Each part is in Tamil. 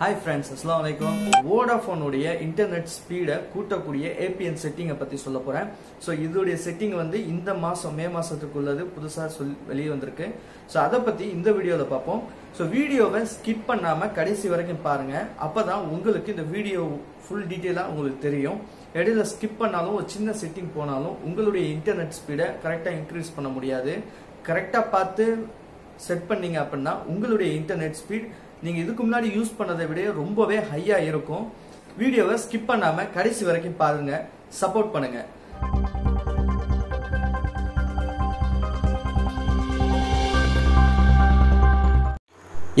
ஹாய் ஃப்ரெண்ட்ஸ் அஸ்லாம் வலைக்கம் வோடாஃபோனுடைய இன்டர்நெட் ஸ்பீடை கூட்டக்கூடிய ஏபிஎன் செட்டிங்கை பற்றி சொல்ல போகிறேன் ஸோ இதோடைய செட்டிங் வந்து இந்த மாதம் மே மாதத்துக்குள்ளது புதுசாக சொல் வெளியே வந்திருக்கு. ஸோ அதை பற்றி இந்த வீடியோவில் பார்ப்போம். ஸோ வீடியோவை ஸ்கிப் பண்ணாமல் கடைசி வரைக்கும் பாருங்கள் அப்போ தான் உங்களுக்கு இந்த வீடியோ ஃபுல் டீட்டெயிலாக உங்களுக்கு தெரியும். இடையில ஸ்கிப் பண்ணாலும் ஒரு சின்ன செட்டிங் போனாலும் உங்களுடைய இன்டர்நெட் ஸ்பீடை கரெக்டாக இன்க்ரீஸ் பண்ண முடியாது. கரெக்டாக பார்த்து செட் பண்ணீங்க அப்படின்னா உங்களுடைய இன்டர்நெட் ஸ்பீட் நீங்கள் இதுக்கு முன்னாடி யூஸ் பண்ணதை விட ரொம்பவே ஹையாக இருக்கும். வீடியோவை ஸ்கிப் பண்ணாமல் கடைசி வரைக்கும் பாருங்க சப்போர்ட் பண்ணுங்க.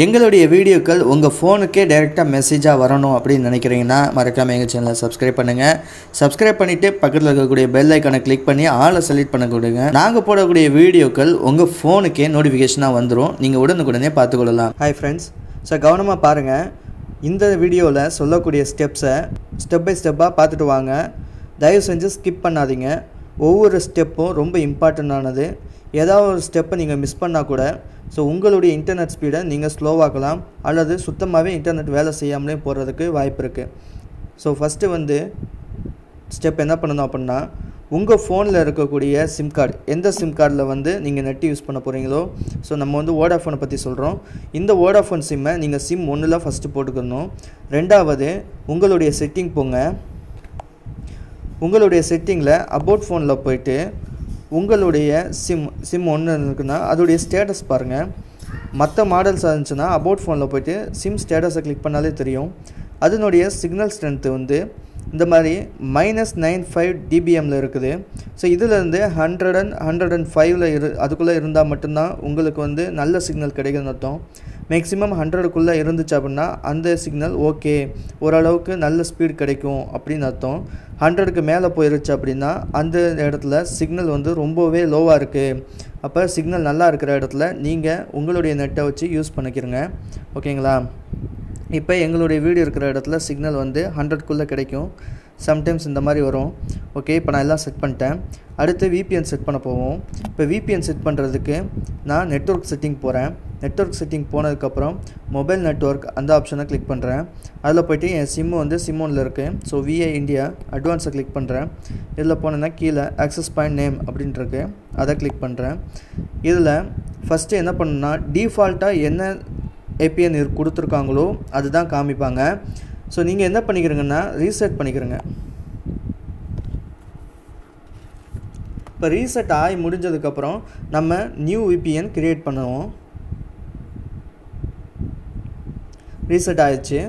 எங்களுடைய வீடியோக்கள் உங்கள் ஃபோனுக்கே டைரெக்டாக மெசேஜாக வரணும் அப்படின்னு நினைக்கிறீங்கன்னா மறக்காமல் எங்கள் சேனலை சப்ஸ்கிரைப் பண்ணுங்கள் சப்ஸ்கிரைப் பண்ணிவிட்டு பக்கத்தில் இருக்கக்கூடிய பெல் ஐக்கனை கிளிக் பண்ணி ஆளை செலக்ட் பண்ண கொடுங்க. நாங்கள் போடக்கூடிய வீடியோக்கள் உங்கள் ஃபோனுக்கே நோட்டிஃபிகேஷனாக வந்துடும் நீங்கள் உடனுக்குடனே பார்த்துக்கொள்ளலாம். ஹாய் ஃப்ரெண்ட்ஸ் ஸோ கவனமாக பாருங்கள் இந்த வீடியோவில் சொல்லக்கூடிய ஸ்டெப்ஸை ஸ்டெப் பை ஸ்டெப்பாக பார்த்துட்டு வாங்க. தயவு செஞ்சு ஸ்கிப் பண்ணாதீங்க. ஒவ்வொரு ஸ்டெப்பும் ரொம்ப இம்பார்ட்டண்ட்டானது ஏதாவது ஒரு ஸ்டெப்பை நீங்கள் மிஸ் பண்ணால் கூட ஸோ உங்களுடைய இன்டர்நெட் ஸ்பீடை நீங்கள் ஸ்லோவாக்கலாம் அல்லது சுத்தமாகவே இன்டர்நெட் வேலை செய்யாமலே போகிறதுக்கு வாய்ப்பு இருக்குது ஸோ ஃபஸ்ட்டு வந்து ஸ்டெப் என்ன பண்ணணும் அப்படின்னா உங்கள் ஃபோனில் இருக்கக்கூடிய சிம் கார்டு எந்த சிம் கார்டில் வந்து நீங்கள் நெட் யூஸ் பண்ண போகிறீங்களோ ஸோ நம்ம வந்து வோடாஃபோனை பற்றி சொல்கிறோம் இந்த வோடாஃபோன் சிம்மை நீங்கள் சிம் ஒன்றில் ஃபஸ்ட்டு போட்டுக்கணும். ரெண்டாவது உங்களுடைய செட்டிங் போங்க. உங்களுடைய செட்டிங்கில் அபவுட் ஃபோனில் போயிட்டு உங்களுடைய சிம் சிம் ஒன்று இருக்குன்னா அதோடைய ஸ்டேட்டஸ் பாருங்கள் மற்ற மாடல்ஸ் இருந்துச்சுன்னா அபவுட் ஃபோனில் போயிட்டு சிம் ஸ்டேட்டஸை கிளிக் பண்ணாலே தெரியும். அதனுடைய சிக்னல் ஸ்ட்ரென்த்து வந்து இந்த மாதிரி மைனஸ் நைன் ஃபைவ் டிபிஎம்மில் இருக்குது. ஸோ இதிலேருந்து ஹண்ட்ரட் அண்ட் ஹண்ட்ரட் அண்ட் ஃபைவ்ல இரு அதுக்குள்ளே இருந்தால் மட்டும்தான் உங்களுக்கு வந்து நல்ல சிக்னல் கிடைக்குதுன்னு அர்த்தம். மேக்ஸிமம் ஹண்ட்ரடுக்குள்ளே இருந்துச்சு அப்படின்னா அந்த சிக்னல் ஓகே ஓரளவுக்கு நல்ல ஸ்பீட் கிடைக்கும் அப்படின்னு அர்த்தம். ஹண்ட்ரடுக்கு மேலே போயிருச்சு அப்படின்னா அந்த இடத்துல சிக்னல் வந்து ரொம்பவே லோவாக இருக்குது அப்போ சிக்னல் நல்லா இருக்கிற இடத்துல நீங்கள் உங்களுடைய நெட்டை வச்சு யூஸ் பண்ணிக்கிறங்க. ஓகேங்களா இப்போ எங்களுடைய வீடு இருக்கிற இடத்துல சிக்னல் வந்து ஹண்ட்ரட்குள்ளே கிடைக்கும். சம்டைம்ஸ் இந்த மாதிரி வரும். ஓகே இப்போ நான் எல்லாம் செட் பண்ணிட்டேன். அடுத்து விபிஎன் செட் பண்ண போவோம். இப்போ விபிஎன் செட் பண்ணுறதுக்கு நான் நெட்ஒர்க் செட்டிங் போகிறேன் நெட்ஒர்க் செட்டிங் போனதுக்கப்புறம் மொபைல் நெட்ஒர்க் அந்த ஆப்ஷனை கிளிக் பண்ணுறேன் அதில் போய்ட்டு என் சிம்மு வந்து சிம்மோனில் ஒன்றில் இருக்குது ஸோ விஐ இந்தியா அட்வான்ஸை கிளிக் பண்ணுறேன் இதில் போனேன்னா கீழே ஆக்சஸ் பாயிண்ட் நேம் அப்படின்ட்டுருக்கு அதை கிளிக் பண்ணுறேன் இதில் ஃபஸ்ட்டு என்ன பண்ணுன்னா டிஃபால்ட்டாக என்ன ஏபிஎன் கொடுத்துருக்காங்களோ அதுதான் காமிப்பாங்க. ஸோ நீங்கள் என்ன பண்ணிக்கிறீங்கன்னா ரீசெட் பண்ணிக்கிறங்க. இப்போ ரீசெட் ஆகி முடிஞ்சதுக்கப்புறம் நம்ம நியூ விபிஎன் க்ரியேட் பண்ணுவோம். ரீசெட் ஆயிடுச்சு.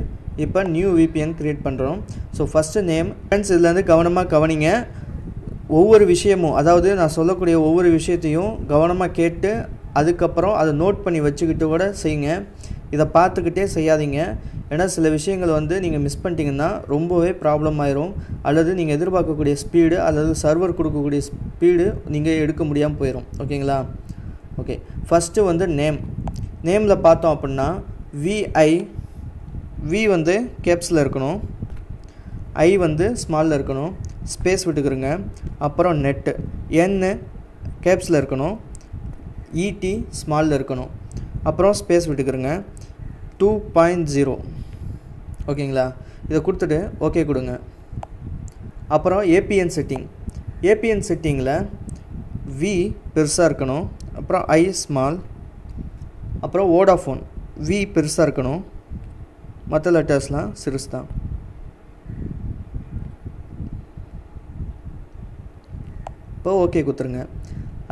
இப்போ நியூ விபிஎன் க்ரியேட் பண்ணுறோம் ஸோ ஃபஸ்ட்டு நேம் ஃப்ரெண்ட்ஸ் இதுலேருந்து கவனமாக கவனிங்க. ஒவ்வொரு விஷயமும் அதாவது நான் சொல்லக்கூடிய ஒவ்வொரு விஷயத்தையும் கவனமாக கேட்டு அதுக்கப்புறம் அதை நோட் பண்ணி வச்சுக்கிட்டு கூட செய்யுங்க. இதை பார்த்துக்கிட்டே செய்யாதீங்க. ஏன்னா சில விஷயங்கள் வந்து நீங்கள் மிஸ் பண்ணிட்டீங்கன்னா ரொம்பவே ப்ராப்ளம் ஆயிரும். அல்லது நீங்கள் எதிர்பார்க்கக்கூடிய ஸ்பீடு அல்லது சர்வர் கொடுக்கக்கூடிய ஸ்பீடு நீங்கள் எடுக்க முடியாமல் போயிடும் ஓகேங்களா? ஓகே. ஃபஸ்ட்டு வந்து நேம் நேமில் பார்த்தோம் அப்படின்னா விஐ வி வந்து கேப்ஸில் இருக்கணும். ஐ வந்து ஸ்மாலில் இருக்கணும். ஸ்பேஸ் விட்டுக்கிறோங்க அப்புறம் நெட்டு என்னு கேப்ஸில் இருக்கணும். இடி ஸ்மாலில் இருக்கணும். அப்புறம் ஸ்பேஸ் விட்டுக்கிறோங்க டூ பாயிண்ட் ஜீரோ ஓகேங்களா? இதை கொடுத்துட்டு ஓகே கொடுங்க. அப்புறம் ஏபிஎன் செட்டிங் ஏபிஎன் செட்டிங்கில் வி பெருசாக இருக்கணும். அப்புறம் ஐ ஸ்மால் அப்புறம் ஓடாஃபோன் வி பெருசாக இருக்கணும். மற்ற லெட்டர்ஸ்லாம் சிறுசு தான். இப்போ ஓகே கொடுத்துருங்க.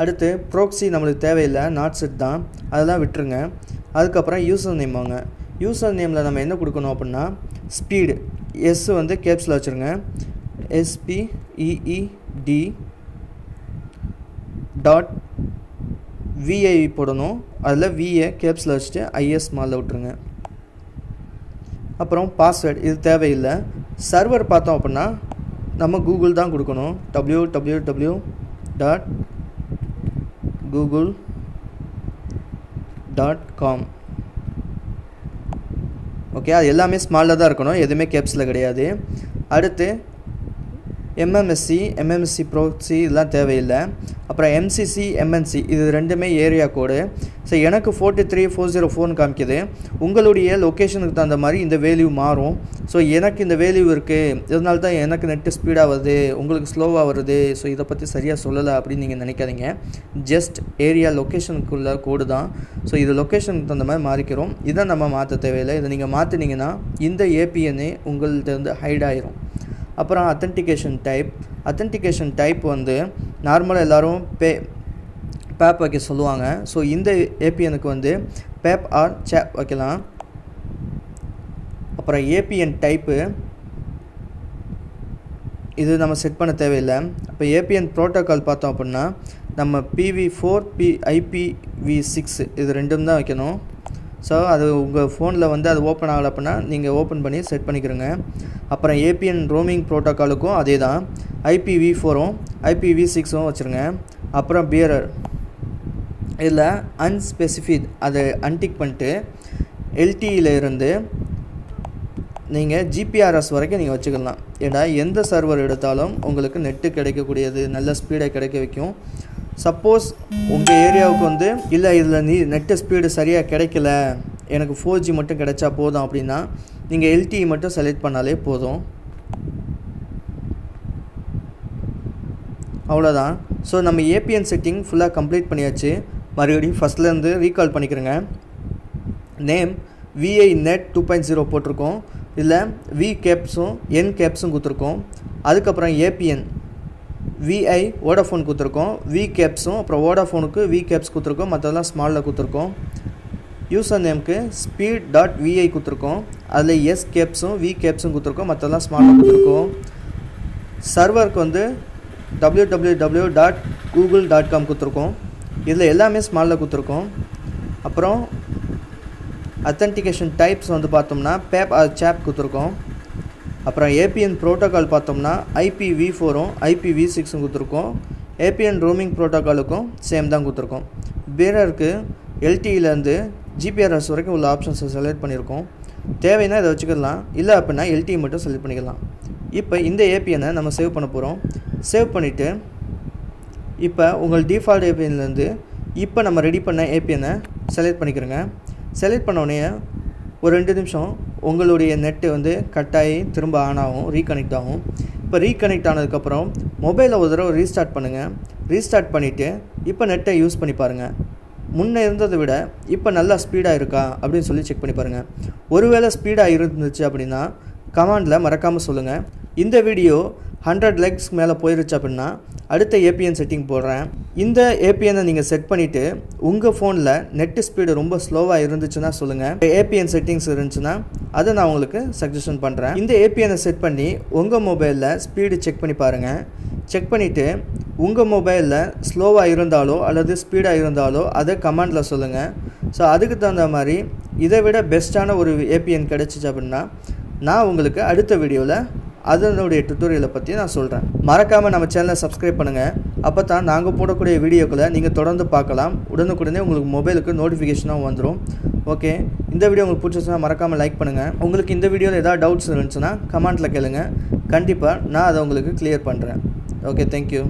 அடுத்து ப்ரோக்ஸி நம்மளுக்கு தேவையில்லை. நாட் செட் தான். அதெல்லாம் விட்டுருங்க. அதுக்கப்புறம் யூசர் நேம் வாங்க. யூசர் நேமில் நம்ம என்ன கொடுக்கணும் அப்படின்னா ஸ்பீடு எஸ் வந்து கேப்ஸில் வச்சுருங்க. எஸ்பிஇஇடி டாட் விஐ போடணும். அதில் விஏ கேப்ஸில் வச்சுட்டு ஐஎஸ் மாலில் விட்டுருங்க. அப்புறம் பாஸ்வேர்டு இது தேவையில்லை. சர்வர் பார்த்தோம் அப்படின்னா நம்ம கூகுள் தான் கொடுக்கணும். W W W dot Google dot com okay அது எல்லாமே ஸ்மாலில் தான் இருக்கணும். எதுவுமே கேப்ஸில் கிடையாது. அடுத்து எம்எம்எஸ்சி எம்எம்எஸ்சி ப்ரோசி இதெல்லாம் தேவையில்லை. அப்புறம் எம்சிசி எம்என்சி இது ரெண்டுமே ஏரியா கோடு ஸோ எனக்கு ஃபோர்ட்டி த்ரீ ஃபோர் ஜீரோ ஃபோர்னு காமிக்குது. உங்களுடைய லொக்கேஷனுக்கு தகுந்த மாதிரி இந்த வேல்யூ மாறும். ஸோ எனக்கு இந்த வேல்யூ இருக்குது இதனால தான் எனக்கு நெட்டு ஸ்பீடாக வருது. உங்களுக்கு ஸ்லோவாக வருது. ஸோ இதை பற்றி சரியாக சொல்லலை அப்படின்னு நீங்கள் நினைக்காதீங்க. ஜஸ்ட் ஏரியா லொக்கேஷனுக்குள்ள கோடு தான். ஸோ இது லொக்கேஷனுக்கு தகுந்த மாதிரி மாறிக்கிறோம். இதை நம்ம மாற்ற தேவையில்லை. இதை நீங்கள் மாற்றினீங்கன்னா இந்த ஏபிஎன்ஏ உங்கள்கிட்ட இருந்து ஹைட் ஆயிரும். அப்புறம் அத்தன்டிகேஷன் டைப் அத்தன்டிகேஷன் டைப் வந்து நார்மலாக எல்லோரும் பே பேப் வைக்க சொல்லுவாங்க. ஸோ இந்த ஏபிஎனுக்கு வந்து பேப் ஆர் சேப் வைக்கலாம். அப்புறம் ஏபிஎன் டைப்பு இது நம்ம செட் பண்ண தேவையில்லை. இப்போ ஏபிஎன் ப்ரோட்டோக்கால் பார்த்தோம் அப்படின்னா நம்ம PV four P IPV six இது ரெண்டும் தான் வைக்கணும். ஸோ அது உங்கள் ஃபோனில் வந்து அது ஓப்பன் ஆகலை அப்படின்னா நீங்கள் ஓப்பன் பண்ணி செட் பண்ணிக்கிறோங்க. அப்புறம் ஏபிஎன் ரோமிங் ப்ரோட்டோக்காலுக்கும் அதே தான் ஐபிவி ஃபோரும் ஐபிவி சிக்ஸும் வச்சுருங்க. அப்புறம் பியரர் இதில் அன்ஸ்பெசிஃபிக் அதை அன்டிக் பண்ணிட்டு எல்டியில் இருந்து நீங்கள் ஜிபிஆர்எஸ் வரைக்கும் நீங்கள் வச்சுக்கலாம். ஏன்னா எந்த சர்வர் எடுத்தாலும் உங்களுக்கு நெட்டு கிடைக்கக்கூடியது நல்ல ஸ்பீடை கிடைக்க வைக்கும். சப்போஸ் உங்கள் ஏரியாவுக்கு வந்து இல்லை இதில் நீ நெட்டு ஸ்பீடு சரியாக கிடைக்கல. எனக்கு ஃபோர் ஜி மட்டும் கிடைச்சா போதும் அப்படின்னா நீங்கள் எல்டிஇ மட்டும் செலக்ட் பண்ணாலே போதும். அவ்வளோதான் ஸோ நம்ம ஏபிஎன் செட்டிங் ஃபுல்லாக கம்ப்ளீட் பண்ணியாச்சு. மறுபடியும் ஃபஸ்ட்லேருந்து ரீகால் பண்ணிக்கிறேங்க. Name VI net two point zero போட்டிருக்கோம். இதில் வி கேப்ஸும் என் கேப்ஸும் கொடுத்துருக்கோம். அதுக்கப்புறம் ஏபிஎன் விஐ வோடாஃபோன் கொடுத்துருக்கோம். வி கேப்ஸும் அப்புறம் வோடாஃபோனுக்கு வி கேப்ஸ் கொடுத்துருக்கோம். மற்றதெல்லாம் ஸ்மாலில் கொடுத்துருக்கோம். யூசர் நேம்க்கு ஸ்பீட் டாட் விஐ கொடுத்துருக்கோம். அதில் எஸ் கேப்ஸும் வி கேப்ஸும் கொடுத்துருக்கோம் மற்றெல்லாம் ஸ்மாலில் கொடுத்துருக்கோம். சர்வருக்கு வந்து W W W dot Google dot com கொடுத்துருக்கோம். இதில் எல்லாமே ஸ்மாலில் கொடுத்துருக்கோம். அப்புறம் அத்தன்டிகேஷன் டைப்ஸ் வந்து பார்த்தோம்னா பேப் ஆர் சேப் கொடுத்துருக்கோம். அப்புறம் ஏபிஎன் ப்ரோட்டோக்கால் பார்த்தோம்னா ஐபி வி ஃபோரும் ஐபிவி சிக்ஸும் கொடுத்துருக்கோம். ஏபிஎன் ரோமிங் ப்ரோட்டோக்காலுக்கும் சேம் தான் கொடுத்துருக்கோம். பேரருக்கு எல்டியிலேருந்து ஜிபிஆர்எஸ் வரைக்கும் உள்ள ஆப்ஷன்ஸை செலக்ட் பண்ணியிருக்கோம். தேவைன்னா இதை வச்சுக்கலாம். இல்லை அப்படின்னா எல்டிஇ மட்டும் செலக்ட் பண்ணிக்கலாம். இப்போ இந்த ஏபிஎனை நம்ம சேவ் பண்ண போகிறோம் சேவ் பண்ணிவிட்டு இப்போ உங்கள் டிஃபால்ட் ஏபிஎன்லேருந்து இப்போ நம்ம ரெடி பண்ண ஏபிஎனை செலக்ட் பண்ணிக்கிறோங்க. செலக்ட் பண்ணோடனே ஒரு ரெண்டு நிமிஷம் உங்களுடைய நெட்டு வந்து கட்டாயி திரும்ப ஆன் ஆகும் ரீகனெக்ட் ஆகும். இப்போ ரீகனெக்ட் ஆனதுக்கப்புறம் மொபைலை ஒரு தடவை ரீஸ்டார்ட் பண்ணுங்கள் ரீஸ்டார்ட் பண்ணிவிட்டு இப்போ நெட்டை யூஸ் பண்ணி பாருங்கள் முன்னே இருந்ததை விட இப்போ நல்லா ஸ்பீடாக இருக்கா அப்படின்னு சொல்லி செக் பண்ணி பாருங்கள் ஒருவேளை ஸ்பீடாக இருந்துச்சு அப்படின்னா கமாண்டில் மறக்காமல் சொல்லுங்கள் இந்த வீடியோ ஹண்ட்ரட் லைக்ஸ் மேலே போயிருச்சு அப்படின்னா அடுத்த ஏபிஎன் செட்டிங் போடுறேன். இந்த ஏபிஎனை நீங்கள் செட் பண்ணிவிட்டு உங்கள் ஃபோனில் நெட்டு ஸ்பீடு ரொம்ப ஸ்லோவாக இருந்துச்சுன்னா சொல்லுங்கள் ஏபிஎன் செட்டிங்ஸ் இருந்துச்சுன்னா அதை நான் உங்களுக்கு சஜஷன் பண்ணுறேன் இந்த ஏபிஎனை செட் பண்ணி உங்கள் மொபைலில் ஸ்பீடு செக் பண்ணி பாருங்கள் செக் பண்ணிவிட்டு உங்கள் மொபைலில் ஸ்லோவாக இருந்தாலோ அல்லது ஸ்பீடாக இருந்தாலோ அதை கமெண்டில் சொல்லுங்கள் ஸோ அதுக்கு தகுந்த மாதிரி இதை விட பெஸ்ட்டான ஒரு ஏபிஎன் கிடச்சிச்சு அப்படின்னா நான் உங்களுக்கு அடுத்த வீடியோவில் அதனுடைய டுட்டோரியலை பற்றி நான் சொல்கிறேன் மறக்காமல் நம்ம சேனலை சப்ஸ்கிரைப் பண்ணுங்கள் அப்போ தான் நாங்கள் போடக்கூடிய வீடியோக்களை நீங்கள் தொடர்ந்து பார்க்கலாம். உடனுக்குடனே உங்களுக்கு மொபைலுக்கு நோட்டிஃபிகேஷனாக வந்துடும் ஓகே இந்த வீடியோ உங்களுக்கு பிடிச்சிச்சுன்னா மறக்காமல் லைக் பண்ணுங்கள் உங்களுக்கு இந்த வீடியோவில் ஏதாவது டவுட்ஸ் இருந்துச்சுன்னா கமெண்ட்டில் கேளுங்கள் கண்டிப்பாக நான் அதை உங்களுக்கு கிளியர் பண்ணுறேன் ஓகே தேங்க்யூ